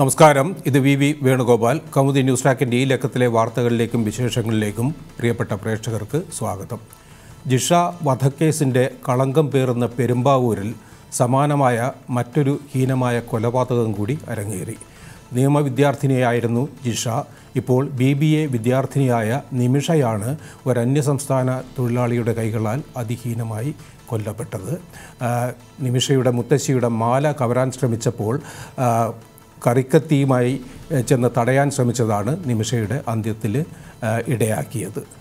നമസ്കാരം. ഇത് V V Venugopal. Kaumudi news ട്രാക്കിന്റെ ഈ ലക്കത്തിലെ വാർത്തകളിലേക്കും വിശേഷങ്ങളിലേക്കും പ്രിയപ്പെട്ട പ്രേക്ഷകർക്ക് സ്വാഗതം. ജിഷ വധക്കേസിന്റെ കളങ്കം പേറുന്ന പെരുമ്പാവൂരിൽ സമാനമായ മറ്റൊരു ഹീനമായ കൊലപാതകം കൂടി അരങ്ങേറി. നിയമവിദ്യാർത്ഥിനിയായിരുന്നു ജിഷ. ഇപ്പോൾ ബി ബി എ വിദ്യാർത്ഥിനിയായ നിമിഷയാണ് ഒരു അന്യസംസ്ഥാന തൊഴിലാളിയുടെ കൈകളാൽ അതിഹീനമായി കൊല്ലപ്പെട്ടത്. നിമിഷയുടെ മുത്തശ്ശിയുടെ മാല കവരാൻ ശ്രമിച്ചപ്പോൾ കറിക്കത്തിയുമായി ചെന്ന് തടയാൻ ശ്രമിച്ചതാണ് നിമിഷയുടെ അന്ത്യത്തിൽ ഇടയാക്കിയത്.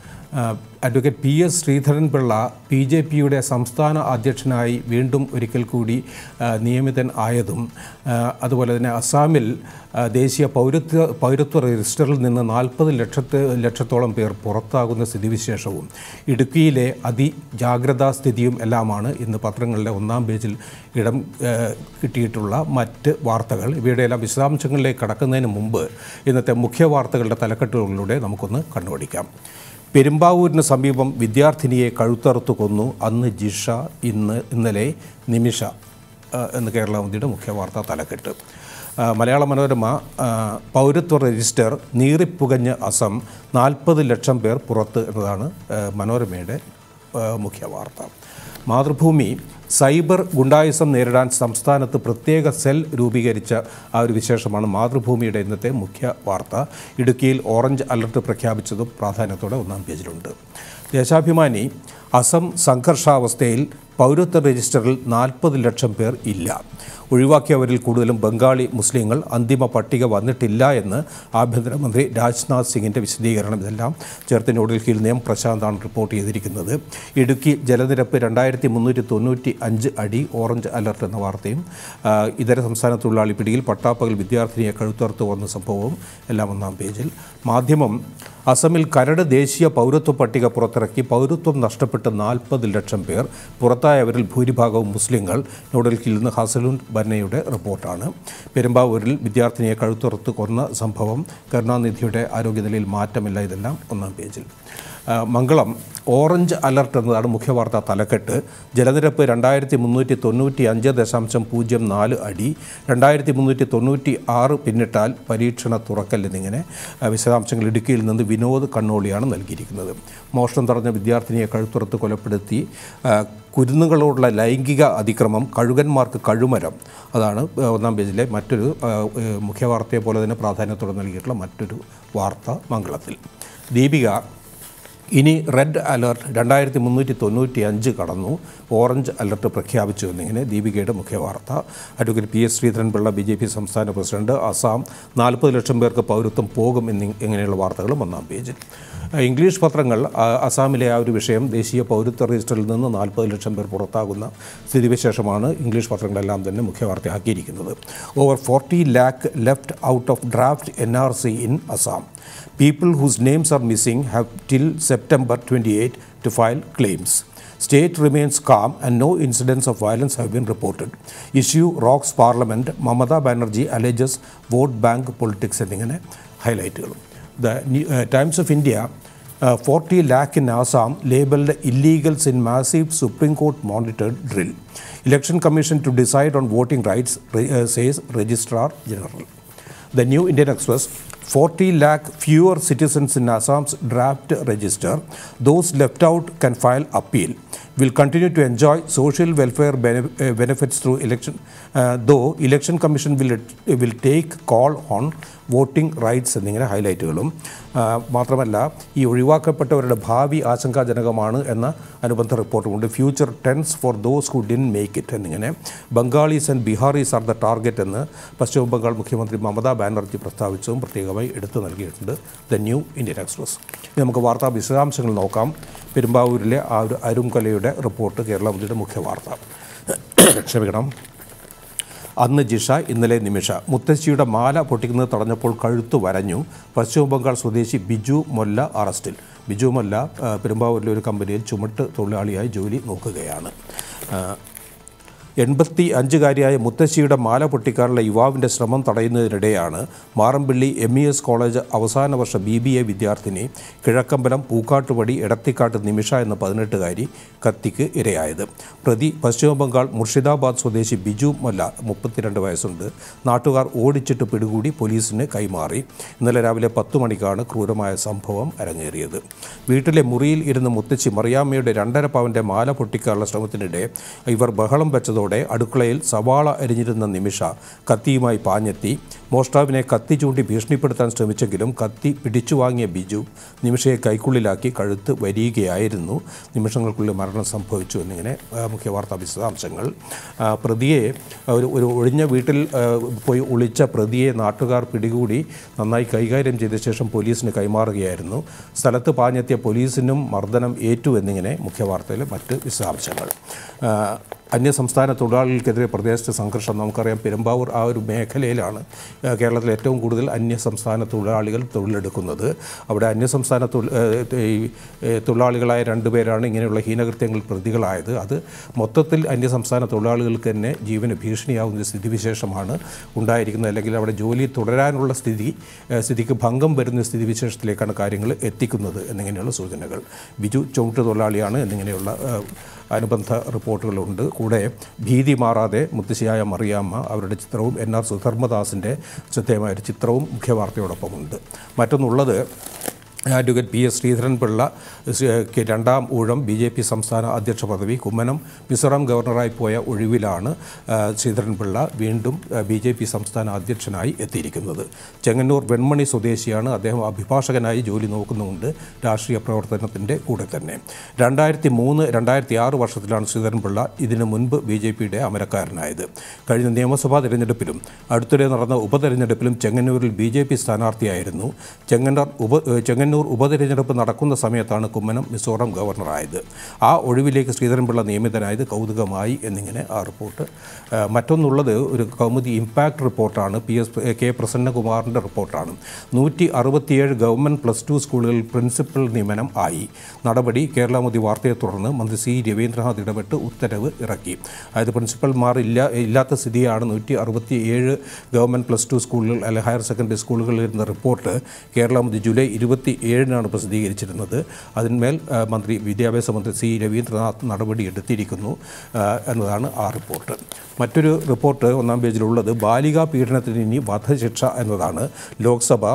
Advocate P S Sreedharan Pillai B J പിയുടെ സംസ്ഥാന അധ്യക്ഷനായി വീണ്ടും ഒരിക്കൽ കൂടി നിയമിതൻ ആയതും അതുപോലെ തന്നെ അസാമിൽ ദേശീയ പൗരത്വ പൗരത്വ രജിസ്റ്ററിൽ നിന്ന് നാൽപ്പത് ലക്ഷത്ത് ലക്ഷത്തോളം പേർ പുറത്താകുന്ന സ്ഥിതിവിശേഷവും ഇടുക്കിയിലെ അതിജാഗ്രതാ സ്ഥിതിയും എല്ലാമാണ് ഇന്ന് പത്രങ്ങളുടെ ഒന്നാം പേജിൽ ഇടം കിട്ടിയിട്ടുള്ള മറ്റ് വാർത്തകൾ. ഇവയുടെ എല്ലാം വിശദാംശങ്ങളിലേക്ക് കടക്കുന്നതിന് മുമ്പ് ഇന്നത്തെ മുഖ്യ വാർത്തകളുടെ തലക്കെട്ടുകളിലൂടെ നമുക്കൊന്ന് കണ്ണോടിക്കാം പെരുമ്പാവൂരിന് സമീപം വിദ്യാർത്ഥിനിയെ കഴുത്തറുത്തു കൊന്നു. അന്ന് ജിഷ ഇന്ന് ഇന്നലെ നിമിഷ എന്ന് കേരളാവധിയുടെ മുഖ്യ വാർത്താ തലക്കെട്ട്. മലയാള മനോരമ പൗരത്വ രജിസ്റ്റർ നീറിപ്പുകഞ്ഞ് അസം നാൽപ്പത് ലക്ഷം പേർ പുറത്ത് എന്നതാണ് മനോരമയുടെ മുഖ്യ വാർത്ത മാതൃഭൂമി സൈബർ ഗുണ്ടായുസം നേരിടാൻ സംസ്ഥാനത്ത് പ്രത്യേക സെൽ രൂപീകരിച്ച ആ ഒരു വിശേഷമാണ് മാതൃഭൂമിയുടെ ഇന്നത്തെ മുഖ്യ വാർത്ത. ഇടുക്കിയിൽ ഓറഞ്ച് അലർട്ട് പ്രഖ്യാപിച്ചതും പ്രാധാന്യത്തോടെ ഒന്നാം പേജിലുണ്ട്. ദേശാഭിമാനി അസം സംഘർഷാവസ്ഥയിൽ പൗരത്വ രജിസ്റ്ററിൽ നാൽപ്പത് ലക്ഷം പേർ ഇല്ല. ഒഴിവാക്കിയവരിൽ കൂടുതലും ബംഗാളി മുസ്ലിങ്ങൾ അന്തിമ പട്ടിക വന്നിട്ടില്ല എന്ന് ആഭ്യന്തരമന്ത്രി രാജ്നാഥ് സിംഗിന്റെ വിശദീകരണം ഇതെല്ലാം ചേർത്ത് ന്യൂഡൽഹിയിൽ നിയം പ്രശാന്താണ് റിപ്പോർട്ട് ചെയ്തിരിക്കുന്നത്. ഇടുക്കി ജലനിരപ്പ് രണ്ടായിരത്തി മുന്നൂറ്റി തൊണ്ണൂറ്റി അഞ്ച് അടി ഓറഞ്ച് അലർട്ട് എന്ന വാർത്തയും ഇതര സംസ്ഥാന തൊഴിലാളി പിടിയിൽ പട്ടാപ്പകൽ വിദ്യാർത്ഥിനിയെ കഴുത്തറുത്ത് വന്ന സംഭവവും എല്ലാം ഒന്നാം പേജിൽ. മാധ്യമം അസമിൽ കരട് ദേശീയ പൗരത്വ പട്ടിക പുറത്തിറക്കി പൗരത്വം നഷ്ടപ്പെട്ട് നാൽപ്പത് ലക്ഷം പേർ പുറത്തായവരിൽ ഭൂരിഭാഗവും മുസ്ലിങ്ങൾ. ന്യൂഡൽഹിയിൽ നിന്ന് ഹസലുൻ ബന്നയുടെ റിപ്പോർട്ടാണ്. പെരുമ്പാവൂരിൽ വിദ്യാർത്ഥിനിയെ കഴുത്തുറത്ത് കൊന്ന സംഭവം കരുണാനിധിയുടെ ആരോഗ്യനിലയിൽ മാറ്റമില്ല. ഇതെല്ലാം ഒന്നാം പേജിൽ. മംഗളം ഓറഞ്ച് അലർട്ട് എന്നതാണ് മുഖ്യവാർത്താ തലക്കെട്ട്. ജലനിരപ്പ് രണ്ടായിരത്തി മുന്നൂറ്റി തൊണ്ണൂറ്റി അഞ്ച് ദശാംശം പൂജ്യം നാല് അടി. രണ്ടായിരത്തി മുന്നൂറ്റി തൊണ്ണൂറ്റി ആറ് പിന്നിട്ടാൽ പരീക്ഷണ തുറക്കൽ എന്നിങ്ങനെ വിശദാംശങ്ങൾ ഇടുക്കിയിൽ നിന്ന് വിനോദ് കണ്ണോളിയാണ് നൽകിയിരിക്കുന്നത്. മോഷണം തടഞ്ഞ വിദ്യാർത്ഥിനിയെ കഴുത്തുറത്ത് കൊലപ്പെടുത്തി കുരുന്നുകളോടുള്ള ലൈംഗിക അതിക്രമം കഴുകന്മാർക്ക് കഴുമരം. അതാണ് ഒന്നാം പേജിലെ മറ്റൊരു മുഖ്യവാർത്തയെ പോലെ തന്നെ പ്രാധാന്യത്തോടെ നൽകിയിട്ടുള്ള മറ്റൊരു വാർത്ത മംഗളത്തിൽ. ദീപിക ഇനി റെഡ് അലർട്ട് രണ്ടായിരത്തി മുന്നൂറ്റി തൊണ്ണൂറ്റി അഞ്ച് കടന്നു. ഓറഞ്ച് അലർട്ട് പ്രഖ്യാപിച്ചു എന്നിങ്ങനെ ദീപികയുടെ മുഖ്യവാർത്ത. Advocate P S Sreedharan Pillai B J P സംസ്ഥാന പ്രസിഡന്റ് അസാം നാൽപ്പത് ലക്ഷം പേർക്ക് പൗരത്വം പോകും എന്നി ഇങ്ങനെയുള്ള വാർത്തകളും ഒന്നാം പേജിൽ. ഇംഗ്ലീഷ് പത്രങ്ങൾ അസാമിലെ ആ ഒരു വിഷയം ദേശീയ പൗരത്വ രജിസ്റ്ററിൽ നിന്ന് നാൽപ്പത് ലക്ഷം പേർ പുറത്താകുന്ന സ്ഥിതിവിശേഷമാണ് ഇംഗ്ലീഷ് പത്രങ്ങളെല്ലാം തന്നെ മുഖ്യവാർത്തയാക്കിയിരിക്കുന്നത്. Over forty lakh left out of draft N R C in Assam People whose names are missing have till September 28 to file claims. State remains calm and no incidents of violence have been reported. Issue rocks parliament. Mamata Banerjee alleges vote bank politics എന്നിങ്ങനെ ഹൈലൈറ്റുകളും the Times of India forty lakh in Assam labelled illegals in massive supreme court monitored drill election commission to decide on voting rights says registrar general The New Indian Express 40 lakh fewer citizens in Assam's draft register. Those left out can file appeal. Will continue to enjoy social welfare uh, benefits through election, uh, though Election Commission will, will take call on voting rights എന്നിങ്ങനെ ഹൈലൈറ്റുകളും മാത്രമല്ല ഈ ഒഴിവാക്കപ്പെട്ടവരുടെ ഭാവി ആശങ്കാജനകമാണ് എന്ന അനുബന്ധ റിപ്പോർട്ടുമുണ്ട്. Future tense for those who didn't make it എന്നിങ്ങനെ Bengalis and Biharis are the target എന്ന് പശ്ചിമ ബംഗാൾ മുഖ്യമന്ത്രി മമതാ ബാനർജി പ്രസ്താവിച്ചതും പ്രത്യേകമായി എടുത്തു നൽകിയിട്ടുണ്ട്. ദ ന്യൂ ഇന്ത്യൻ എക്സ്പ്രസ് ഇനി നമുക്ക് വാർത്താ വിശദാംശങ്ങൾ നോക്കാം. പെരുമ്പാവൂരിലെ ആ ഒരു അരുംകലയുടെ റിപ്പോർട്ട് കേരള മുഖ്യ വാർത്ത. ക്ഷമിക്കണം. അന്ന് ജിഷ ഇന്നലെ നിമിഷ. മുത്തശ്ശിയുടെ മാല പൊട്ടിക്കുന്നത് തടഞ്ഞപ്പോൾ കഴുത്തു വരഞ്ഞു. പശ്ചിമബംഗാൾ സ്വദേശി ബിജു മൊല്ല അറസ്റ്റിൽ. ബിജു മൊല്ല പെരുമ്പാവൂരിലെ ഒരു കമ്പനിയിൽ ചുമട്ട് തൊഴിലാളിയായി ജോലി നോക്കുകയാണ്. എൺപത്തി അഞ്ചുകാരിയായ മുത്തശ്ശിയുടെ മാല പൊട്ടിക്കാനുള്ള യുവാവിന്റെ ശ്രമം തടയുന്നതിനിടെയാണ് Marampally M E S college അവസാന വർഷ ബി ബി എ വിദ്യാർത്ഥിനി കിഴക്കമ്പലം പൂക്കാട്ടുപടി എടത്തിക്കാട്ട് നിമിഷ എന്ന പതിനെട്ടുകാരി കത്തിക്ക് ഇരയായത്. പ്രതി പശ്ചിമ ബംഗാൾ മുർഷിദാബാദ് സ്വദേശി ബിജു മല്ല മുപ്പത്തിരണ്ട് വയസ്സുണ്ട്. നാട്ടുകാർ ഓടിച്ചിട്ട് പിടികൂടി പോലീസിന് കൈമാറി. ഇന്നലെ രാവിലെ പത്തു മണിക്കാണ് ക്രൂരമായ സംഭവം അരങ്ങേറിയത്. വീട്ടിലെ മുറിയിൽ ഇരുന്ന് മുത്തച്ചി മറിയാമ്മയുടെ രണ്ടര പവന്റെ മാല പൊട്ടിക്കാനുള്ള ശ്രമത്തിനിടെ ഇവർ ബഹളം വെച്ചതോടെ അടുക്കളയിൽ സവാള അരിഞ്ഞിരുന്ന നിമിഷ കത്തിയുമായി പാഞ്ഞെത്തി. മോഷ്ടാവിനെ കത്തി ചൂണ്ടി ഭീഷണിപ്പെടുത്താൻ ശ്രമിച്ചെങ്കിലും കത്തി പിടിച്ചു വാങ്ങിയ ബിജു നിമിഷയെ കൈക്കുള്ളിലാക്കി കഴുത്ത് വരികയായിരുന്നു നിമിഷങ്ങൾക്കുള്ളിൽ മരണം സംഭവിച്ചു എന്നിങ്ങനെ മുഖ്യ വാർത്താ വിശദാംശങ്ങൾ. പ്രതിയെ ഒരു ഒരു ഒഴിഞ്ഞ വീട്ടിൽ പോയി ഒളിച്ച പ്രതിയെ നാട്ടുകാർ പിടികൂടി നന്നായി കൈകാര്യം ചെയ്ത ശേഷം പോലീസിന് കൈമാറുകയായിരുന്നു. സ്ഥലത്ത് പാഞ്ഞെത്തിയ പോലീസിനും മർദ്ദനം ഏറ്റു എന്നിങ്ങനെ മുഖ്യവാർത്തയിൽ മറ്റ് വിശദാംശങ്ങൾ. അന്യസംസ്ഥാന തൊഴിലാളികൾക്കെതിരെ പ്രദേശത്തെ സംഘർഷം. നമുക്കറിയാം പെരുമ്പാവൂർ ആ ഒരു മേഖലയിലാണ് കേരളത്തിൽ ഏറ്റവും കൂടുതൽ അന്യസംസ്ഥാന തൊഴിലാളികൾ തൊഴിലെടുക്കുന്നത്. അവിടെ അന്യസംസ്ഥാന ഈ തൊഴിലാളികളായ രണ്ടുപേരാണ് ഇങ്ങനെയുള്ള ഹീനകൃത്യങ്ങൾ പ്രതികളായത്. അത് മൊത്തത്തിൽ അന്യസംസ്ഥാന തൊഴിലാളികൾക്ക് തന്നെ ജീവന് ഭീഷണിയാവുന്ന സ്ഥിതിവിശേഷമാണ് ഉണ്ടായിരിക്കുന്നത്. അല്ലെങ്കിൽ അവിടെ ജോലി തുടരാനുള്ള സ്ഥിതി സ്ഥിതിക്ക് ഭംഗം വരുന്ന സ്ഥിതിവിശേഷത്തിലേക്കാണ് കാര്യങ്ങൾ എത്തിക്കുന്നത് എന്നിങ്ങനെയുള്ള സൂചനകൾ. ബിജു ചുമട്ട് തൊഴിലാളിയാണ് എന്നിങ്ങനെയുള്ള അനുബന്ധ റിപ്പോർട്ടുകളുണ്ട്. കൂടെ ഭീതി മാറാതെ മുത്തശ്ശിയായ മറിയാമ്മ അവരുടെ ചിത്രവും എൻ ആർ സുധർമ്മദാസിന്റെ ശ്രദ്ധേയമായൊരു ചിത്രവും മുഖ്യവാർത്തയോടൊപ്പമുണ്ട്. മറ്റൊന്നുള്ളത് അഡ്വക്കേറ്റ് പി എസ് ശ്രീധരൻപിള്ള രണ്ടാം ഊഴം ബി ജെ പി സംസ്ഥാന അധ്യക്ഷ പദവി കുമ്മനം മിസോറാം ഗവർണറായി പോയ ഒഴിവിലാണ് ശ്രീധരൻപിള്ള വീണ്ടും ബി ജെ പി സംസ്ഥാന അധ്യക്ഷനായി എത്തിയിരിക്കുന്നത്. ചെങ്ങന്നൂർ വെൺമണി സ്വദേശിയാണ്. അദ്ദേഹം അഭിഭാഷകനായി ജോലി നോക്കുന്നുമുണ്ട്. രാഷ്ട്രീയ പ്രവർത്തനത്തിന്റെ കൂടെ തന്നെ. രണ്ടായിരത്തി മൂന്ന് രണ്ടായിരത്തി ആറ് വർഷത്തിലാണ് ശ്രീധരൻപിള്ള ഇതിനു മുൻപ് ബി ജെ പിയുടെ അമരക്കാരനായത്. കഴിഞ്ഞ നിയമസഭാ തിരഞ്ഞെടുപ്പിലും അടുത്തിടെ നടന്ന ഉപതെരഞ്ഞെടുപ്പിലും ചെങ്ങന്നൂരിൽ ബി ജെ പി സ്ഥാനാർത്ഥിയായിരുന്നു. ചെങ്ങന്നൂർ ഉപ ഏഹ് ചെങ്ങന്നൂർ ഉപതെരഞ്ഞെടുപ്പ് നടക്കുന്ന സമയത്താണ് കുമ്മനം മിസോറാം ഗവർണറായത്. ആ ഒഴിവിലേക്ക് ശ്രീധരൻപിള്ള നിയമിതനായത് കൗതുകമായി എന്നിങ്ങനെ ആ റിപ്പോർട്ട് മറ്റൊന്നുള്ളത് ഒരു കൗമുദി ഇമ്പാക്ട് റിപ്പോർട്ടാണ്. പി എസ് കെ പ്രസന്നകുമാറിന്റെ റിപ്പോർട്ടാണ്. നൂറ്റി അറുപത്തിയേഴ് ഗവൺമെന്റ് പ്ലസ് ടു സ്കൂളുകളിൽ പ്രിൻസിപ്പൽ നിയമനം ആയി. നടപടി കേരളമതി വാർത്തയെ തുടർന്ന് മന്ത്രി സി രവീന്ദ്രനാഥ് ഇടപെട്ട് ഉത്തരവ് ഇറക്കി. അതായത് പ്രിൻസിപ്പൽമാർ ഇല്ല ഇല്ലാത്ത സ്ഥിതിയാണ് നൂറ്റി അറുപത്തി ഏഴ് ഗവൺമെന്റ് പ്ലസ് ടു സ്കൂളുകൾ അല്ലെങ്കിൽ ഹയർ സെക്കൻഡറി സ്കൂളുകളിൽ ഇരുന്ന റിപ്പോർട്ട് കേരളമതി ജൂലൈ ഇരുപത്തി ഏഴിനാണ് പ്രസിദ്ധീകരിച്ചിരുന്നത്. അതിന്മേൽ മന്ത്രി വിദ്യാഭ്യാസ മന്ത്രി സി. രവീന്ദ്രനാഥ് നടപടി എടുത്തിരിക്കുന്നു ആ, എന്നതാണ് ആ റിപ്പോർട്ട്. മറ്റൊരു റിപ്പോർട്ട് ഒന്നാം പേജിലുള്ളത് ബാലികാ പീഡനത്തിന് ഇനി വധശിക്ഷ എന്നതാണ്. ലോക്സഭ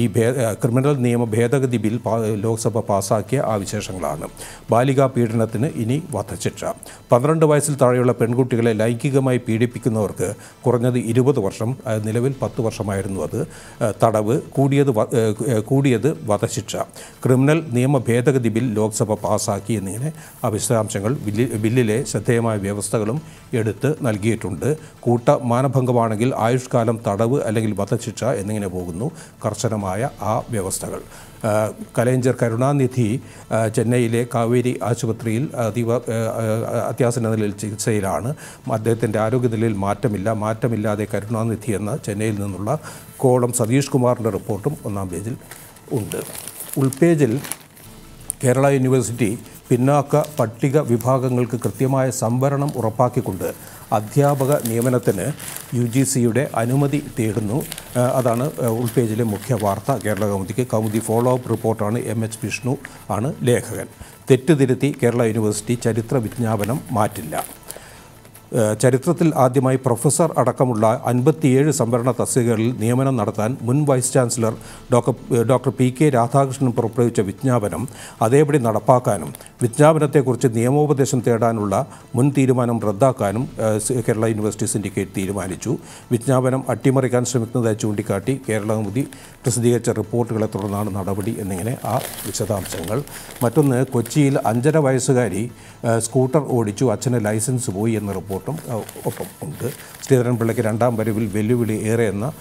ഈ ക്രിമിനൽ നിയമ ഭേദഗതി ബിൽ ലോക്സഭ പാസാക്കിയ ആ വിശേഷങ്ങളാണ്. ബാലികാ പീഡനത്തിന് ഇനി വധശിക്ഷ. പന്ത്രണ്ട് വയസ്സിൽ താഴെയുള്ള പെൺകുട്ടികളെ ലൈംഗികമായി പീഡിപ്പിക്കുന്നവർക്ക് കുറഞ്ഞത് ഇരുപത് വർഷം നിലവിൽ പത്ത് വർഷമായിരുന്നു അത് തടവ് കൂടിയത് കൂടിയത് വധശിക്ഷ. ക്രിമിനൽ നിയമ ഭേദഗതി ബിൽ ലോക്സഭ പാസാക്കി എന്നിങ്ങനെ ആ വിശദാംശങ്ങൾ ബില്ലിലെ ശ്രദ്ധേയമായ വ്യവസ്ഥകളും എടുത്ത് നൽകിയിട്ടുണ്ട്. കൂട്ട മാനഭംഗമാണെങ്കിൽ ആയുഷ്കാലം തടവ് അല്ലെങ്കിൽ വധശിക്ഷ എന്നിങ്ങനെ പോകുന്നു. കർശനമായ ആ വ്യവസ്ഥകൾ. കലേഞ്ചർ കരുണാനിധി ചെന്നൈയിലെ കാവേരി ആശുപത്രിയിൽ അതീവ അത്യാസന്ന നിലയിൽ ചികിത്സയിലാണ്. അദ്ദേഹത്തിന്റെ ആരോഗ്യനിലയിൽ മാറ്റമില്ല. മാറ്റമില്ലാതെ കരുണാനിധി എന്ന ചെന്നൈയിൽ നിന്നുള്ള കോളം സതീഷ് കുമാറിന്റെ റിപ്പോർട്ടും ഒന്നാം പേജിൽ ഉണ്ട്. ഉൾപേജിൽ കേരള യൂണിവേഴ്സിറ്റി പിന്നാക്ക പട്ടിക വിഭാഗങ്ങൾക്ക് കൃത്യമായ സംവരണം ഉറപ്പാക്കിക്കൊണ്ട് അധ്യാപക നിയമനത്തിന് യു ജി സിയുടെ അനുമതി തേടുന്നു. അതാണ് ഉൾപേജിലെ മുഖ്യ വാർത്ത. കേരള കൗമുദിക്ക് കൗമുദി ഫോളോ അപ്പ് റിപ്പോർട്ടാണ് എം എച്ച് വിഷ്ണു ആണ് ലേഖകൻ. തെറ്റുതിരുത്തി കേരള യൂണിവേഴ്സിറ്റി ചരിത്ര വിജ്ഞാപനം മാറ്റില്ല. ചരിത്രത്തിൽ ആദ്യമായി പ്രൊഫസർ അടക്കമുള്ള അൻപത്തിയേഴ് സംവരണ തസ്തികകളിൽ നിയമനം നടത്താൻ മുൻ vice chancellor doctor doctor P K Radhakrishnan പുറപ്പെടുവിച്ച വിജ്ഞാപനം അതേപടി നടപ്പാക്കാനും വിജ്ഞാപനത്തെക്കുറിച്ച് നിയമോപദേശം തേടാനുള്ള മുൻ തീരുമാനം റദ്ദാക്കാനും കേരള യൂണിവേഴ്സിറ്റി സിൻഡിക്കേറ്റ് തീരുമാനിച്ചു. വിജ്ഞാപനം അട്ടിമറിക്കാൻ ശ്രമിക്കുന്നതായി ചൂണ്ടിക്കാട്ടി കേരള മോദി പ്രസിദ്ധീകരിച്ച റിപ്പോർട്ടുകളെ തുടർന്നാണ് നടപടി എന്നിങ്ങനെ ആ വിശദാംശങ്ങൾ. മറ്റൊന്ന് കൊച്ചിയിൽ അഞ്ചര വയസ്സുകാരി സ്കൂട്ടർ ഓടിച്ചു അച്ഛന് ലൈസൻസ് പോയി എന്ന റിപ്പോർട്ടും. ഏഹ് ഒപ്പം ഉണ്ട്. ശ്രീധരൻപിള്ളയ്ക്ക് രണ്ടാം വരവിൽ വെല്ലുവിളി ഏറെ എന്ന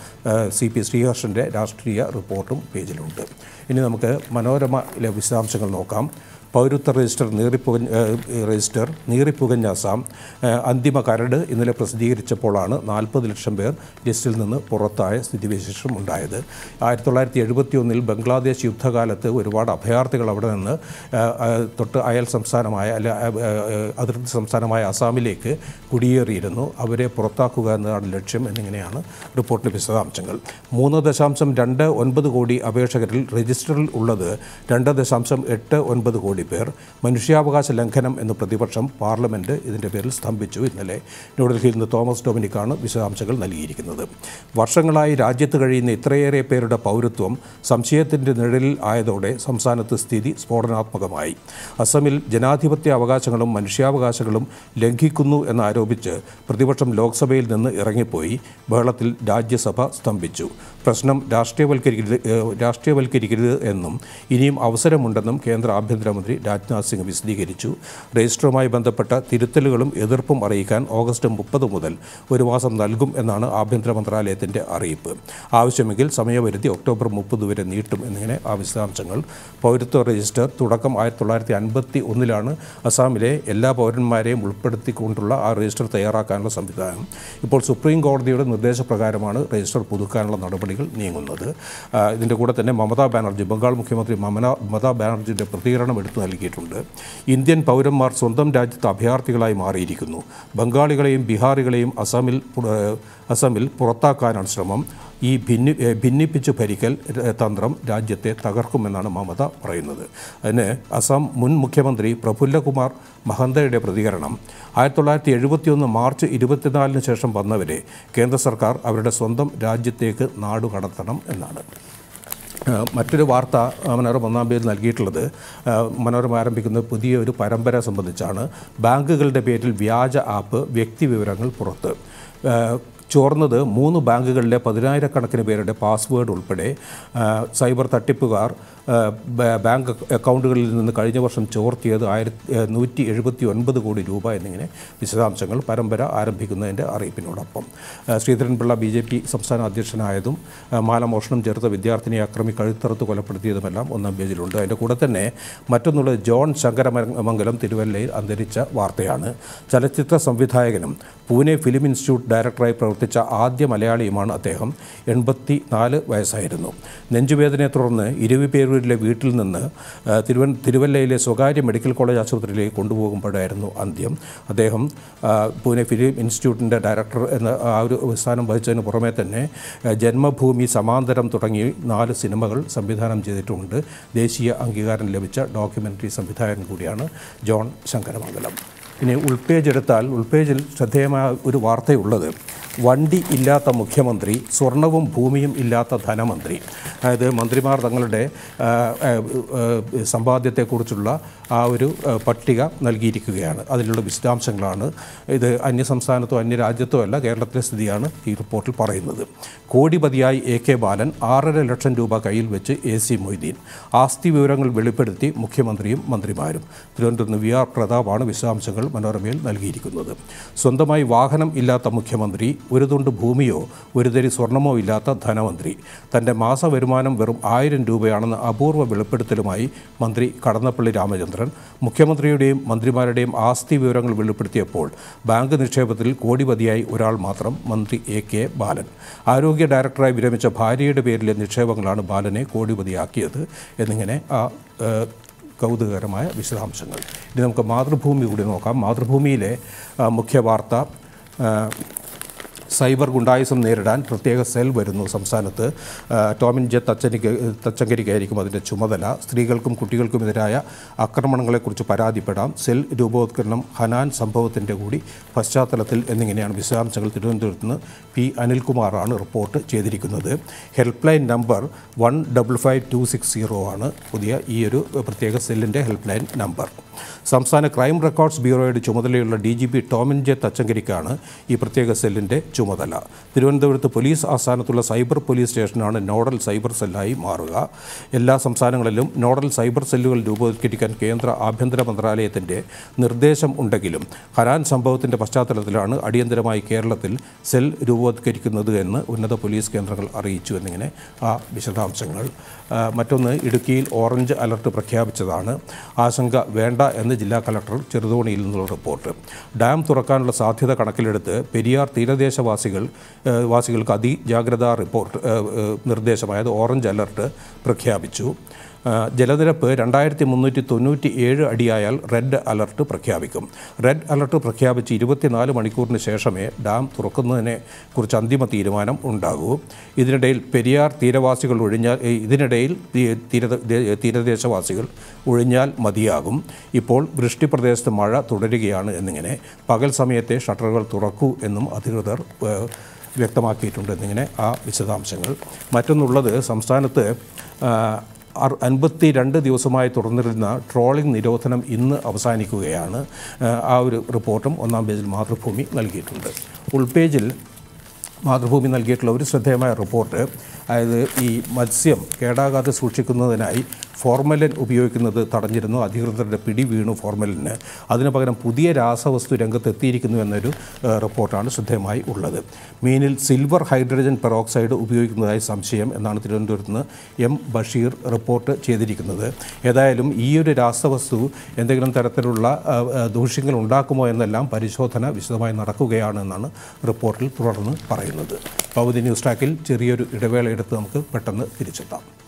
സി പി ശ്രീഹർഷന്റെ രാഷ്ട്രീയ റിപ്പോർട്ടും പേജിലുണ്ട്. ഇനി നമുക്ക് മനോരമയിലെ വിശദാംശങ്ങൾ നോക്കാം. പൗരത്വ രജിസ്റ്റർ നീറിപ്പുകഞ്ഞ രജിസ്റ്റർ നീറിപ്പുകഞ്ഞ അസാം അന്തിമ കരട് ഇന്നലെ പ്രസിദ്ധീകരിച്ചപ്പോഴാണ് നാൽപ്പത് ലക്ഷം പേർ ലിസ്റ്റിൽ നിന്ന് പുറത്തായ സ്ഥിതിവിശേഷം ഉണ്ടായത്. ആയിരത്തി തൊള്ളായിരത്തി എഴുപത്തി ഒന്നിൽ ബംഗ്ലാദേശ് യുദ്ധകാലത്ത് ഒരുപാട് അഭയാർത്ഥികൾ അവിടെ നിന്ന് തൊട്ട് അയൽ സംസ്ഥാനമായ അല്ല അതിർത്തി സംസ്ഥാനമായ അസാമിലേക്ക് കുടിയേറിയിരുന്നു. അവരെ പുറത്താക്കുക എന്നതാണ് ലക്ഷ്യം എന്നിങ്ങനെയാണ് റിപ്പോർട്ടിന്റെ വിശദാംശങ്ങൾ മൂന്ന് ദശാംശം രണ്ട് ഒൻപത് കോടി അപേക്ഷകരിൽ രജിസ്റ്ററിൽ ഉള്ളത് രണ്ട് ദശാംശം എട്ട് ഒൻപത് കോടി പേർ മനുഷ്യാവകാശ ലംഘനം എന്ന പ്രതിപക്ഷം പാർലമെന്റ് ഇതിന്റെ പേരിൽ സ്തംഭിച്ചു. ഇന്നലെ ന്യൂഡൽഹിയിൽ നിന്ന് തോമസ് ഡൊമിനിക്കാണ് വിശദാംശങ്ങൾ നൽകിയിരിക്കുന്നത്. വർഷങ്ങളായി രാജ്യത്ത് കഴിയുന്ന ഇത്രയേറെ പേരുടെ പൗരത്വം സംശയത്തിന്റെ നിഴലിൽ ആയതോടെ സംസ്ഥാനത്ത് സ്ഥിതി സ്ഫോടനാത്മകമായി. അസമിൽ ജനാധിപത്യ അവകാശങ്ങളും മനുഷ്യാവകാശങ്ങളും ലംഘിക്കുന്നു എന്നാരോപിച്ച് പ്രതിപക്ഷം ലോക്സഭയിൽ നിന്ന് ഇറങ്ങിപ്പോയി. ബഹളത്തിൽ രാജ്യസഭ സ്തംഭിച്ചു. പ്രശ്നം രാഷ്ട്രീയവൽക്കരിക്കരുത് രാഷ്ട്രീയവൽക്കരിക്കരുത് എന്നും ഇനിയും അവസരമുണ്ടെന്നും കേന്ദ്ര ആഭ്യന്തരമന്ത്രി രാജ്നാഥ് സിംഗ് വിശദീകരിച്ചു. രജിസ്റ്ററുമായി ബന്ധപ്പെട്ട തിരുത്തലുകളും എതിർപ്പും അറിയിക്കാൻ ഓഗസ്റ്റ് മുപ്പത് മുതൽ ഒരു മാസം നൽകും എന്നാണ് ആഭ്യന്തര മന്ത്രാലയത്തിന്റെ അറിയിപ്പ്. ആവശ്യമെങ്കിൽ സമയപരിധി ഒക്ടോബർ മുപ്പത് വരെ നീട്ടും എന്നിങ്ങനെ ആ വിശദാംശങ്ങൾ പൗരത്വ രജിസ്റ്റർ തുടക്കം ആയിരത്തി തൊള്ളായിരത്തി അൻപത്തി ഒന്നിലാണ് അസാമിലെ എല്ലാ പൗരന്മാരെയും ഉൾപ്പെടുത്തിക്കൊണ്ടുള്ള ആ രജിസ്റ്റർ തയ്യാറാക്കാനുള്ള സംവിധാനം. ഇപ്പോൾ സുപ്രീം കോടതിയുടെ നിർദ്ദേശപ്രകാരമാണ് രജിസ്റ്റർ പുതുക്കാനുള്ള നടപടികൾ നീങ്ങുന്നത്. ഇതിന്റെ കൂടെ തന്നെ മമതാ ബാനർജി ബംഗാൾ മുഖ്യമന്ത്രി മമന മമതാ ബാനർജിയുടെ പ്രതികരണം എടുത്തു നൽകിയിട്ടുണ്ട്. ഇന്ത്യൻ പൗരന്മാർ സ്വന്തം രാജ്യത്ത് അഭയാർത്ഥികളായി മാറിയിരിക്കുന്നു. ബംഗാളികളെയും ബീഹാറികളെയും അസമിൽ അസമിൽ പുറത്താക്കാനാണ് ശ്രമം. ഈ ഭിന്നി ഭിന്നിപ്പിച്ച് ഭരിക്കൽ തന്ത്രം രാജ്യത്തെ തകർക്കുമെന്നാണ് മമത പറയുന്നത്. അതിന് അസം മുൻ മുഖ്യമന്ത്രി പ്രഫുല്ലകുമാർ മഹന്തയുടെ പ്രതികരണം. ആയിരത്തി തൊള്ളായിരത്തി എഴുപത്തിയൊന്ന് മാർച്ച് ഇരുപത്തിനാലിന് ശേഷം വന്നവരെ കേന്ദ്ര സർക്കാർ അവരുടെ സ്വന്തം രാജ്യത്തേക്ക് നാടുകടത്തണം എന്നാണ്. മറ്റൊരു വാർത്ത മനോരമ ഒന്നാം പേര് നൽകിയിട്ടുള്ളത് മനോരമ ആരംഭിക്കുന്ന പുതിയ ഒരു പരമ്പര സംബന്ധിച്ചാണ്. ബാങ്കുകളുടെ പേരിൽ വ്യാജ ആപ്പ് വ്യക്തി വിവരങ്ങൾ പുറത്ത്. ചോർന്നത് മൂന്ന് ബാങ്കുകളിലെ പതിനായിരക്കണക്കിന് പേരുടെ പാസ്വേഡ് ഉൾപ്പെടെ സൈബർ തട്ടിപ്പുകാർ ബാങ്ക് അക്കൗണ്ടുകളിൽ നിന്ന് കഴിഞ്ഞ വർഷം ചോർത്തിയത് ആയിരത്തി നൂറ്റി എഴുപത്തി ഒൻപത് കോടി രൂപ എന്നിങ്ങനെ വിശദാംശങ്ങൾ പരമ്പര ആരംഭിക്കുന്നതിന്റെ അറിയിപ്പിനോടൊപ്പം. ശ്രീധരൻപിള്ള ബി ജെ പി സംസ്ഥാന അധ്യക്ഷനായതും മാലമോഷണം ചേർത്ത വിദ്യാർത്ഥിനിയെ അക്രമി കഴുത്തറുത്ത് കൊലപ്പെടുത്തിയതുമെല്ലാം ഒന്നാം പേജിലുണ്ട്. അതിന്റെ കൂടെ തന്നെ മറ്റൊന്നുള്ളത് ജോൺ ശങ്കരമംഗലം തിരുവല്ലയിൽ അന്തരിച്ച വാർത്തയാണ്. ചലച്ചിത്ര സംവിധായകനും പൂനെ ഫിലിം ഇൻസ്റ്റിറ്റ്യൂട്ട് ഡയറക്ടറായി പ്രവർത്തിച്ച ആദ്യ മലയാളിയുമാണ് അദ്ദേഹം. എൺപത്തി നാല് വയസ്സായിരുന്നു. നെഞ്ചുവേദനയെ തുടർന്ന് ഇരുവിപേരൂരിലെ വീട്ടിൽ നിന്ന് തിരുവൻ തിരുവല്ലയിലെ സ്വകാര്യ മെഡിക്കൽ കോളേജ് ആശുപത്രിയിലേക്ക് കൊണ്ടുപോകുമ്പോഴായിരുന്നു അന്ത്യം. അദ്ദേഹം പൂനെ ഫിലിം ഇൻസ്റ്റിറ്റ്യൂട്ടിന്റെ ഡയറക്ടർ എന്ന ആ ഒരു സ്ഥാനം വഹിച്ചതിന് പുറമെ തന്നെ ജന്മഭൂമി സമാന്തരം തുടങ്ങി നാല് സിനിമകൾ സംവിധാനം ചെയ്തിട്ടുണ്ട്. ദേശീയ അംഗീകാരം ലഭിച്ച ഡോക്യുമെന്ററി സംവിധായകൻ കൂടിയാണ് ജോൺ ശങ്കരമംഗലം. ഇനി ഉൾപേജ് എടുത്താൽ ഉൾപേജിൽ ശ്രദ്ധേയമായ ഒരു വാർത്തയുള്ളത്. വണ്ടി ഇല്ലാത്ത മുഖ്യമന്ത്രി സ്വർണവും ഭൂമിയും ഇല്ലാത്ത ധനമന്ത്രി. അതായത് മന്ത്രിമാർ തങ്ങളുടെ സമ്പാദ്യത്തെക്കുറിച്ചുള്ള ആ ഒരു പട്ടിക നൽകിയിരിക്കുകയാണ്. അതിലുള്ള വിശദാംശങ്ങളാണ്. ഇത് അന്യസംസ്ഥാനത്തോ അന്യരാജ്യത്തോ അല്ല കേരളത്തിലെ സ്ഥിതിയാണ് ഈ റിപ്പോർട്ടിൽ പറയുന്നത്. കോടിപതിയായി എ കെ ബാലൻ ആറര ലക്ഷം രൂപ കയ്യിൽ വെച്ച് എ സി മൊയ്തീൻ. ആസ്തി വിവരങ്ങൾ വെളിപ്പെടുത്തി മുഖ്യമന്ത്രിയും മന്ത്രിമാരും. തിരുവനന്തപുരത്ത് വി ആർ പ്രതാപാണ് വിശദാംശങ്ങൾ മനോരമയിൽ നൽകിയിരിക്കുന്നത്. സ്വന്തമായി വാഹനം ഇല്ലാത്ത മുഖ്യമന്ത്രി ഒരു തുണ്ട് ഭൂമിയോ ഒരു തരി സ്വർണമോ ഇല്ലാത്ത ധനമന്ത്രി. തന്റെ മാസ വരുമാനം വെറും ആയിരം രൂപയാണെന്ന അപൂർവ വെളിപ്പെടുത്തലുമായി മന്ത്രി കടന്നപ്പള്ളി രാമചന്ദ്രൻ മുഖ്യമന്ത്രിയുടെയും മന്ത്രിമാരുടെയും ആസ്തി വിവരങ്ങൾ വെളിപ്പെടുത്തിയപ്പോൾ ബാങ്ക് നിക്ഷേപത്തിൽ കോടിപതിയായി ഒരാൾ മാത്രം മന്ത്രി എ കെ ബാലൻ. ആരോഗ്യ ഡയറക്ടറായി വിരമിച്ച ഭാര്യയുടെ പേരിലെ നിക്ഷേപങ്ങളാണ് ബാലനെ കോടിപതിയാക്കിയത് എന്നിങ്ങനെ ആ കൗതുകകരമായ വിശദാംശങ്ങൾ. ഇനി നമുക്ക് മാതൃഭൂമി കൂടി നോക്കാം. മാതൃഭൂമിയിലെ മുഖ്യ വാർത്ത സൈബർ ഗുണ്ടായുസം നേരിടാൻ പ്രത്യേക സെൽ വരുന്നു സംസ്ഥാനത്ത്. ടോമിൻ ജെ തച്ചനിക്ക് തച്ചങ്കരിക്കായിരിക്കും അതിന്റെ ചുമതല. സ്ത്രീകൾക്കും കുട്ടികൾക്കുമെതിരായ ആക്രമണങ്ങളെക്കുറിച്ച് പരാതിപ്പെടാം. സെൽ രൂപവത്കരണം ഹനാൻ സംഭവത്തിന്റെ കൂടി പശ്ചാത്തലത്തിൽ എന്നിങ്ങനെയാണ് വിശദാംശങ്ങൾ തിരുവനന്തപുരത്ത് നിന്ന് പി അനിൽകുമാറാണ് റിപ്പോർട്ട് ചെയ്തിരിക്കുന്നത്. Help line number one double five two six zero ആണ് പുതിയ ഈ ഒരു പ്രത്യേക സെല്ലിന്റെ ഹെൽപ്പ് ലൈൻ നമ്പർ. സംസ്ഥാന ക്രൈം റെക്കോർഡ്സ് ബ്യൂറോയുടെ ചുമതലയുള്ള D G P Tomin J തച്ചങ്കരിക്കാണ് ഈ പ്രത്യേക സെല്ലിന്റെ ചുമതല. തിരുവനന്തപുരത്ത് പോലീസ് ആസ്ഥാനത്തുള്ള സൈബർ പോലീസ് സ്റ്റേഷനാണ് നോഡൽ സൈബർ സെല്ലായി മാറുക. എല്ലാ സംസ്ഥാനങ്ങളിലും നോഡൽ സൈബർ സെല്ലുകൾ രൂപവത്കരിക്കാൻ കേന്ദ്ര ആഭ്യന്തര മന്ത്രാലയത്തിന്റെ നിർദ്ദേശം ഉണ്ടെങ്കിലും ഹരാൻ സംഭവത്തിന്റെ പശ്ചാത്തലത്തിലാണ് അടിയന്തരമായി കേരളത്തിൽ സെൽ രൂപവത്കരിക്കുന്നത് എന്ന് ഉന്നത പോലീസ് കേന്ദ്രങ്ങൾ അറിയിച്ചു എന്നിങ്ങനെ ആ വിശദാംശങ്ങൾ. മറ്റൊന്ന് ഇടുക്കിയിൽ ഓറഞ്ച് അലർട്ട് പ്രഖ്യാപിച്ചതാണ്. ആശങ്ക വേണ്ട എന്ന് ജില്ലാ കലക്ടർ ചെറുതോണിയിൽ നിന്നുള്ള റിപ്പോർട്ട്. ഡാം തുറക്കാനുള്ള സാധ്യത കണക്കിലെടുത്ത് പെരിയാർ തീരദേശവാസികൾ ഏ, വാസികൾക്ക് അതിജാഗ്രതാ റിപ്പോർട്ട് നിർദ്ദേശമായത് ഓറഞ്ച് അലർട്ട് പ്രഖ്യാപിച്ചു. ജലനിരപ്പ് രണ്ടായിരത്തി മുന്നൂറ്റി തൊണ്ണൂറ്റി ഏഴ് അടിയായാൽ റെഡ് അലർട്ട് പ്രഖ്യാപിക്കും. റെഡ് അലർട്ട് പ്രഖ്യാപിച്ച് ഇരുപത്തിനാല് മണിക്കൂറിന് ശേഷമേ ഡാം തുറക്കുന്നതിനെ കുറിച്ച് അന്തിമ തീരുമാനം ഉണ്ടാകൂ. ഇതിനിടയിൽ പെരിയാർ തീരവാസികൾ ഒഴിഞ്ഞാൽ ഇതിനിടയിൽ തീര തീരദേശവാസികൾ ഒഴിഞ്ഞാൽ മതിയാകും. ഇപ്പോൾ വൃഷ്ടിപ്രദേശത്ത് മഴ തുടരുകയാണ് എന്നിങ്ങനെ. പകൽ സമയത്തെ ഷട്ടറുകൾ തുറക്കൂ എന്നും അധികൃതർ വ്യക്തമാക്കിയിട്ടുണ്ട് എന്നിങ്ങനെ ആ വിശദാംശങ്ങൾ. മറ്റൊന്നുള്ളത് സംസ്ഥാനത്ത് അൻപത്തി രണ്ട് ദിവസമായി തുടർന്നിരുന്ന ട്രോളിംഗ് നിരോധനം ഇന്ന് അവസാനിക്കുകയാണ്. ആ, ഒരു റിപ്പോർട്ടും ഒന്നാം പേജിൽ മാതൃഭൂമി നൽകിയിട്ടുണ്ട്. ഉൾപേജിൽ മാതൃഭൂമി നൽകിയിട്ടുള്ള ഒരു ശ്രദ്ധേയമായ റിപ്പോർട്ട് അതായത് ഈ മത്സ്യം കേടാകാതെ സൂക്ഷിക്കുന്നതിനായി ഫോർമലിൻ ഉപയോഗിക്കുന്നത് തടഞ്ഞിരുന്നു. അധികൃതരുടെ പിടി വീണു ഫോർമലിന്. അതിന് പകരം പുതിയ രാസവസ്തു രംഗത്ത് എത്തിയിരിക്കുന്നു എന്നൊരു റിപ്പോർട്ടാണ് ശ്രദ്ധേയമായി ഉള്ളത്. മീനിൽ സിൽവർ ഹൈഡ്രജൻ പെറോക്സൈഡ് ഉപയോഗിക്കുന്നതായി സംശയം എന്നാണ് തിരുവനന്തപുരത്ത് നിന്ന് എം ബഷീർ റിപ്പോർട്ട് ചെയ്തിരിക്കുന്നത്. ഏതായാലും ഈ ഒരു രാസവസ്തു എന്തെങ്കിലും തരത്തിലുള്ള ദൂഷ്യങ്ങൾ ഉണ്ടാക്കുമോ എന്നെല്ലാം പരിശോധന വിശദമായി നടക്കുകയാണെന്നാണ് റിപ്പോർട്ടിൽ തുടർന്ന് പറയുന്നത്. പൗതി ന്യൂസ് ട്രാക്കിൽ ചെറിയൊരു ഇടവേള എടുത്ത് നമുക്ക് പെട്ടെന്ന് തിരിച്ചെത്താം.